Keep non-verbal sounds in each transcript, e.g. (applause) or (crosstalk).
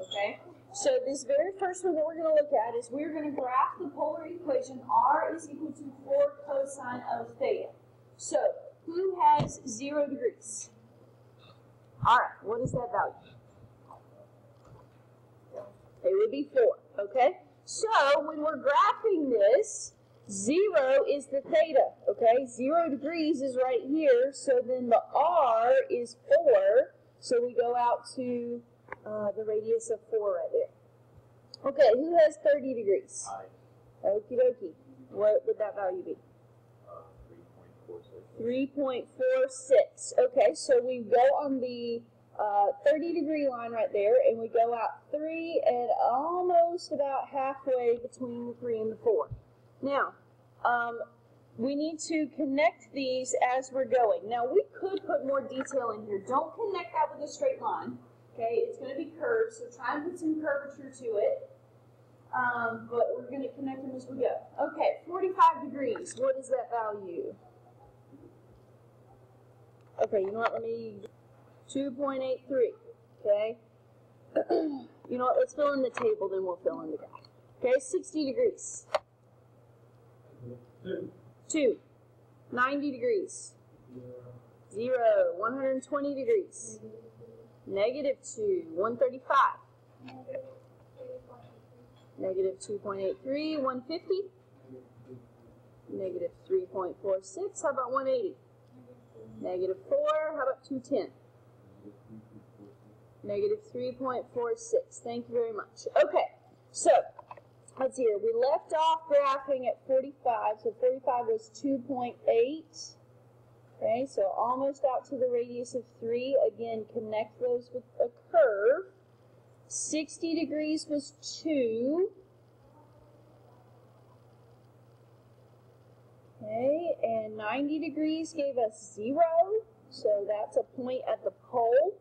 okay? So this very first one that we're going to look at is we're going to graph the polar equation r is equal to 4 cosine of theta. So who has 0 degrees? All right, what is that value? It would be 4, okay? So when we're graphing this, 0 is the theta, okay? 0 degrees is right here, so then the r is 4, so we go out to uh, the radius of 4 right there. Okay, who has 30 degrees? I, Okie dokie. What would that value be? uh, three point 3.46. four six. Okay, so we go on the uh, 30 degree line right there, and we go out 3 and almost about halfway between the 3 and the 4. Now, um, we need to connect these as we're going. Now, we could put more detail in here. Don't connect that with a straight line. Okay, it's going to be curved, so try and put some curvature to it. Um, but we're going to connect them as we go. Okay, 45 degrees. What is that value? Okay, you know what? Let me 2.83. Okay. (clears throat) you know what? Let's fill in the table, then we'll fill in the graph. Okay, 60 degrees. Two. 2. 90 degrees. 0. 120 degrees. Negative 2. 135. Negative 2.83. 150. Negative 3.46. How about 180? Negative 4. How about 210? Negative 3.46. Thank you very much. Okay, so let's see here. We left off graphing at 45, so 45 was 2.8. Okay, so almost out to the radius of 3. Again, connect those with a curve. 60 degrees was 2. Okay, and 90 degrees gave us 0. So that's a point at the pole.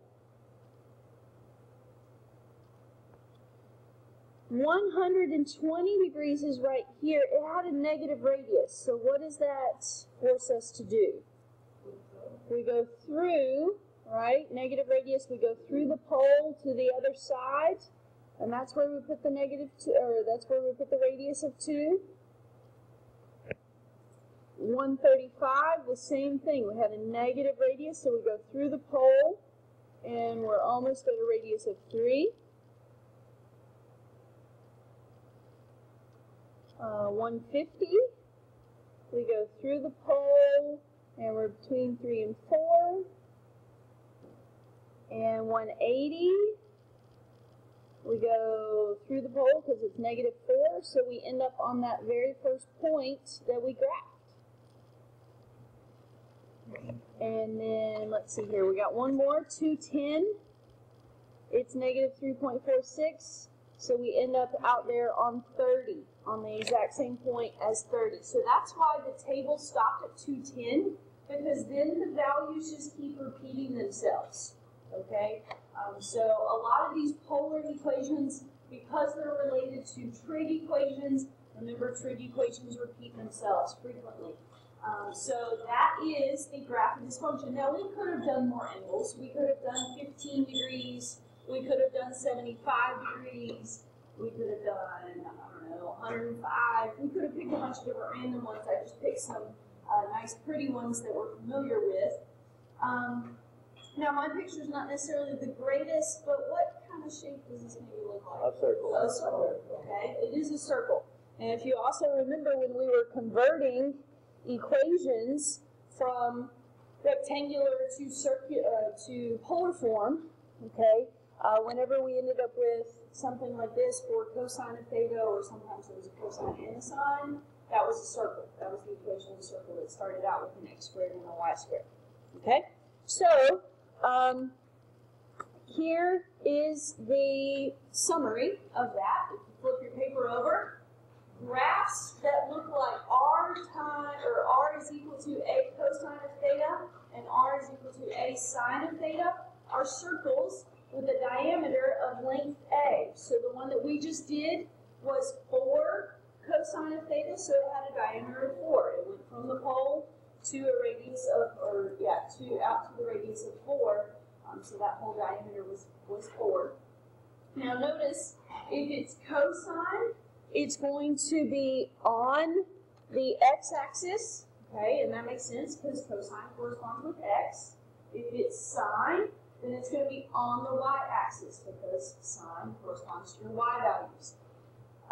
120 degrees is right here. It had a negative radius. So what does that force us to do? We go through, right? Negative radius, we go through the pole to the other side. And that's where we put the negative two, or that's where we put the radius of 2. 135, the same thing. We had a negative radius, so we go through the pole, and we're almost at a radius of 3. Uh, 150, we go through the pole, and we're between 3 and 4. And 180, we go through the pole because it's negative 4, so we end up on that very first point that we graphed. And then, let's see here, we got one more, 210. It's negative 3.46, so we end up out there on 30, on the exact same point as 30. So that's why the table stopped at 210, because then the values just keep repeating themselves, okay? Um, so a lot of these polar equations, because they're related to trig equations, remember trig equations repeat themselves frequently. Um, so that is the graph of this function. Now we could have done more angles. We could have done 15 degrees. We could have done 75 degrees. We could have done, I don't know, 105. We could have picked a bunch of different random ones. I just picked some uh, nice pretty ones that we're familiar with. Um, now my picture is not necessarily the greatest, but what kind of shape does this maybe look like? A circle. A circle, okay? It is a circle. And if you also remember when we were converting equations from rectangular to circular uh, to polar form, okay? Uh, whenever we ended up with something like this for cosine of theta, or sometimes it was a cosine and a sine, that was a circle. That was the equation of a circle that started out with an x squared and a y squared. Okay? So, um, here is the summary of that. If you flip your paper over, graphs that look like r time or r is equal to a cosine of theta and r is equal to a sine of theta are circles with a diameter of length a. So the one that we just did was 4 cosine of theta, so it had a diameter of 4. It went from the pole to a radius of, or yeah, to out to the radius of 4. Um, so that whole diameter was, was 4. Now notice, if it's cosine, it's going to be on the x-axis, okay, and that makes sense because cosine corresponds with x. If it's sine, then it's going to be on the y-axis because sine corresponds to your y values.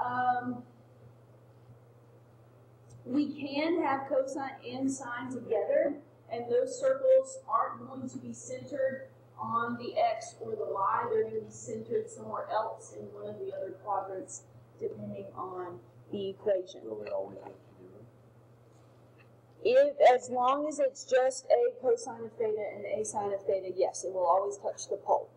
Um, we can have cosine and sine together, and those circles aren't going to be centered on the x or the y. They're going to be centered somewhere else in one of the other quadrants, depending on the equation. Will they always have to do it? If, as long as it's just a cosine of theta and a sine of theta, yes, it will always touch the pole.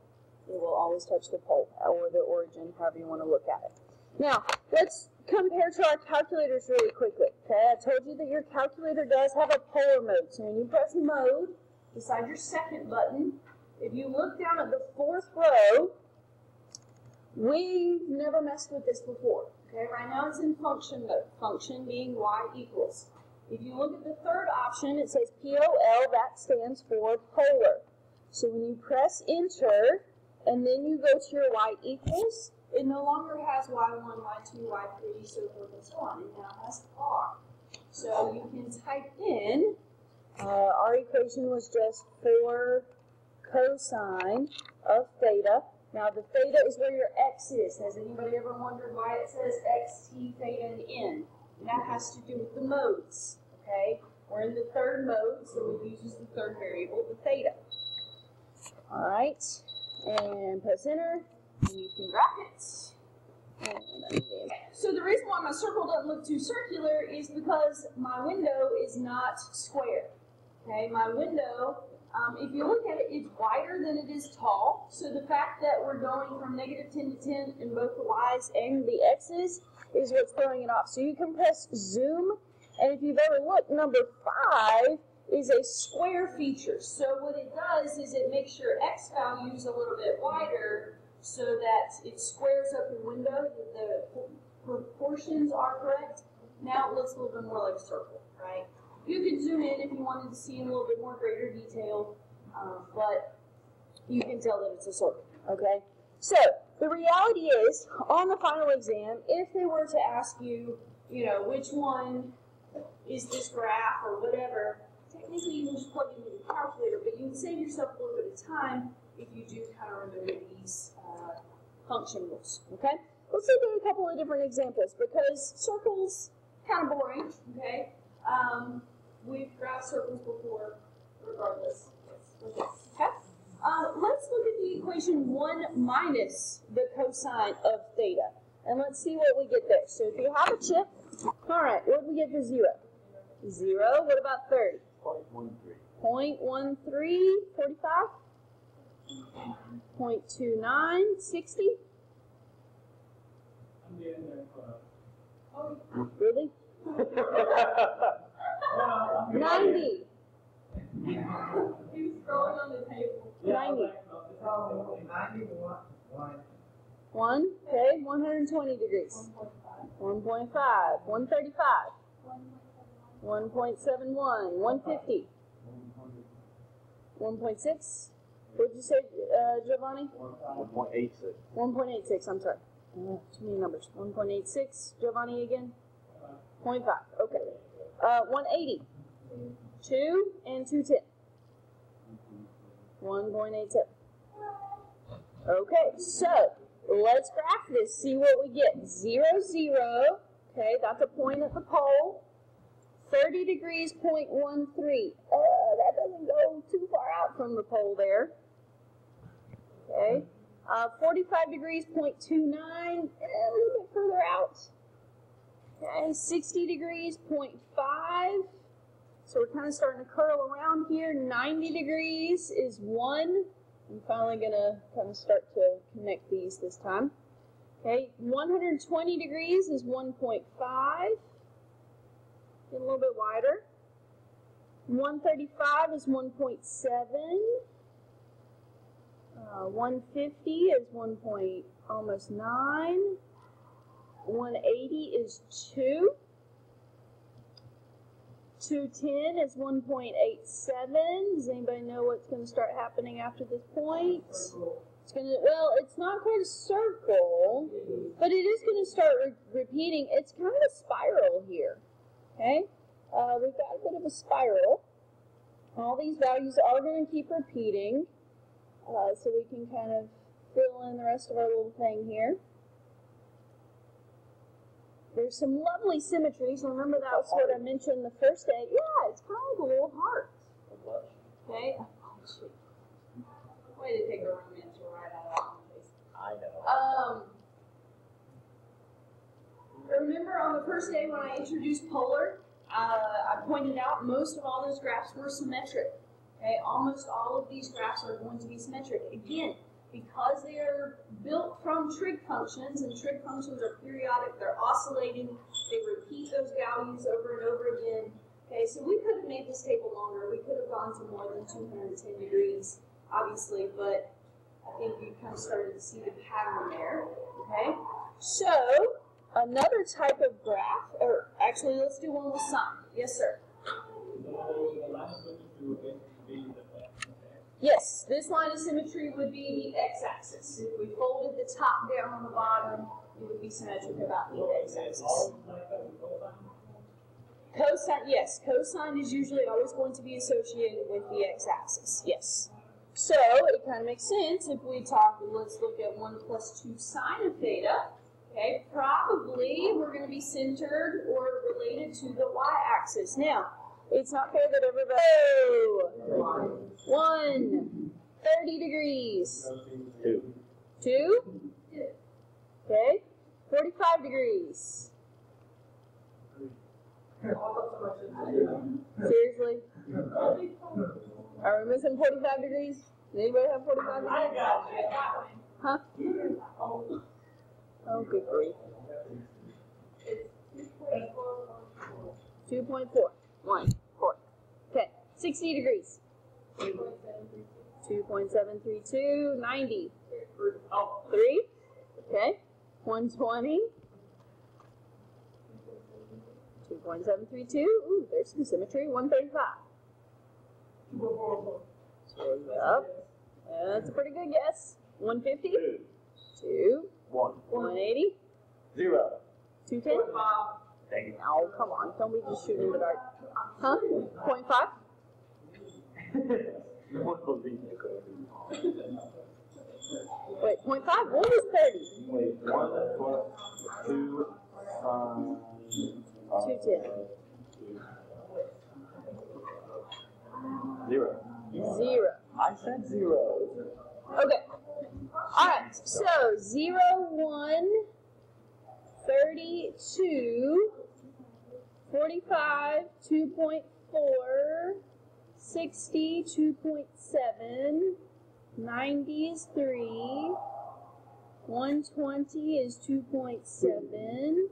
It will always touch the pole or the origin, however you want to look at it. Now, let's compare to our calculators really quickly. Okay, I told you that your calculator does have a polar mode. So when you press mode beside your second button, if you look down at the fourth row, we've never messed with this before. Okay, right now it's in function mode. Function being y equals. If you look at the third option, it says POL, that stands for polar. So when you press enter, and then you go to your y equals, it no longer has y1, y2, y3, so forth and so on. It now has r. So you can type in, uh, our equation was just 4 cosine of theta. Now the theta is where your x is. Has anybody ever wondered why it says x, t, theta, and n? That has to do with the modes, okay? We're in the third mode, so we use as the third variable, the theta. All right, and press enter, and you can graph it. So the reason why my circle doesn't look too circular is because my window is not square. Okay, my window, um, if you look at it, it's wider than it is tall. So the fact that we're going from negative 10 to 10 in both the y's and the x's is what's throwing it off. So you can press zoom, and if you've ever looked, number five is a square feature. So what it does is it makes your x values a little bit wider so that it squares up your window, that the proportions are correct. Now it looks a little bit more like a circle, right? You could zoom in if you wanted to see in a little bit more greater detail, um, but you can tell that it's a circle, okay? So the reality is, on the final exam, if they were to ask you, you know, which one is this graph or whatever, technically you can just plug it into the calculator, but you can save yourself a little bit of time if you do kind of remember these uh, function rules, okay? Let's look at a couple of different examples because circles kind of boring, okay? Um, we've graphed circles before, regardless. Okay. Uh, let's look at the equation 1 minus the cosine of theta. And let's see what we get there. So if you have a chip, all right, what do we get for 0? 0. What about 30? Point one three. 0.13, 45? 0.29, 60? I'm getting there close. Really? (laughs) Well, I'm 90. He was scrolling on the table. Yeah, I was 90. Oh, ninety-one, one, okay, 120 degrees. 1.5, 135, 1.71, 150, 1.6. What did you say, uh, Giovanni? One point eight six. 1.86, I'm sorry. Uh, Too many numbers. 1.86, Giovanni again? 0.5, okay. Uh, 180, 2 and 210. 1.87. Okay, so let's graph this, see what we get. 0, 0, okay, that's a point at the pole. 30 degrees, 0.13. Uh, that doesn't go too far out from the pole there. Okay. Uh, 45 degrees, 0.29, eh, a little bit further out. Okay, 60 degrees, 0.5. So we're kind of starting to curl around here. 90 degrees is 1. I'm finally going to kind of start to connect these this time. Okay, 120 degrees is 1.5. Get a little bit wider. 135 is 1.7. Uh, 150 is 1 point almost 9. 180 is 2. 210 is 1.87. Does anybody know what's going to start happening after this point? It's gonna, well, it's not quite a circle, but it is gonna start re- repeating. It's kind of a spiral here. Okay? Uh, we've got a bit of a spiral. All these values are gonna keep repeating. Uh, so we can kind of fill in the rest of our little thing here. There's some lovely symmetries. Remember that was what I mentioned the first day. Yeah, it's kind of like a little heart. Okay? Way to take a romance right out of. I know. Um, remember on the first day when I introduced polar, uh, I pointed out most of all those graphs were symmetric. Okay, almost all of these graphs are going to be symmetric. Again, because they are built from trig functions, and trig functions are periodic, they're oscillating, they repeat those values over and over again. Okay, so we could have made this table longer. We could have gone to more than 210 degrees, obviously, but I think you kind of started to see the pattern there. Okay, so another type of graph, or actually, let's do one with sine. Yes, sir. Yes, this line of symmetry would be the x-axis. If we folded the top down on the bottom, it would be symmetric about the x-axis. Cosine, yes, cosine is usually always going to be associated with the x-axis. Yes. So it kind of makes sense if we talk. Let's look at one plus two sine of theta. Okay, probably we're going to be centered or related to the y-axis. Now, it's not fair that everybody. Oh, one, 30 degrees. Two. Two. Okay, 45 degrees. Seriously? Are we missing 45 degrees? Does anybody have 45 degrees? I got you. Huh? Oh, good grief. 2.4. 1. 4. Okay. 60 degrees. 2.732. 90. 3. Okay. 120. 2.732. Ooh, there's some symmetry. 135. Up. That's a pretty good guess. 150. Two. 2. One. 180. Zero. 210. Dang. Oh, come on. Don't be just shooting in the dark. Huh? 0.5? Wait, 0.5? What was 30? Wait, one plus two, 210. Zero. Zero. I said zero. Okay. Alright, so 0, 1, 32, 45, 2.4, 60, 2.7, 90 is 3, 120 is 2.7,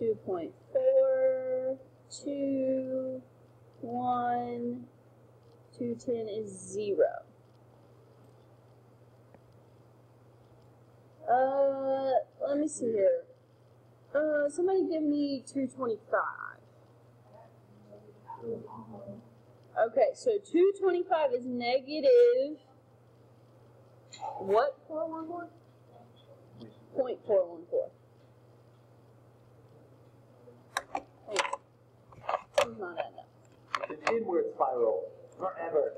2.4, 2, 1, 210 is 0. Uh, let me see here. Uh, somebody give me 225. Okay, so 225 is negative. What? 414? Point 414. Hang on. It's not adding up. It's an inward spiral. Forever.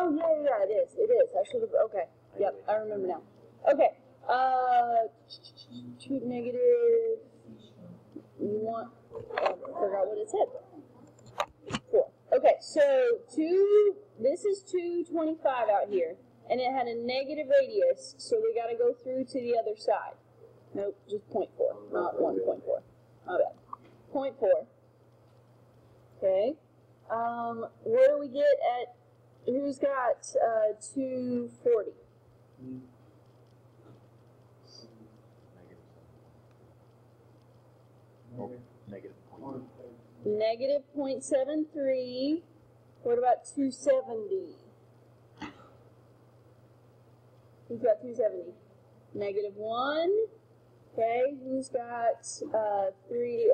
Oh yeah, yeah, yeah, it is. It is. I should have. Okay. Yep, I remember now. Okay. Uh, two negative. Want? I forgot what it said. Four. Okay, so two. This is two twenty-five out here, and it had a negative radius, so we got to go through to the other side. Nope, just point four, not one point four. My bad. Point four. Okay. Um, where do we get at Who's got uh, 240? Negative point. Negative 0.73. What about 270? Who's got 270? Negative 1. Okay, who's got uh, three